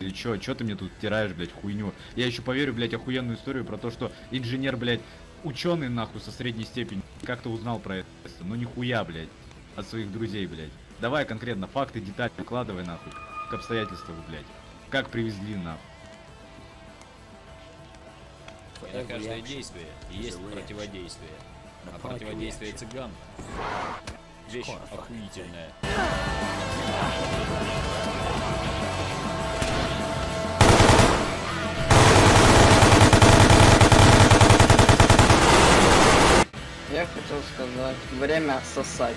Или чё? Чё ты мне тут тираешь, блядь, хуйню? Я еще поверю, блядь, охуенную историю про то, что инженер, блядь, ученый нахуй со средней степени как-то узнал про это. Ну нихуя, блядь, от своих друзей, блядь. Давай конкретно факты, детали выкладывай нахуй. К обстоятельствам, блядь. Как привезли нахуй. На каждое действие есть противодействие. А противодействие цыган — вещь охуительная. Я хотел сказать, время сосать.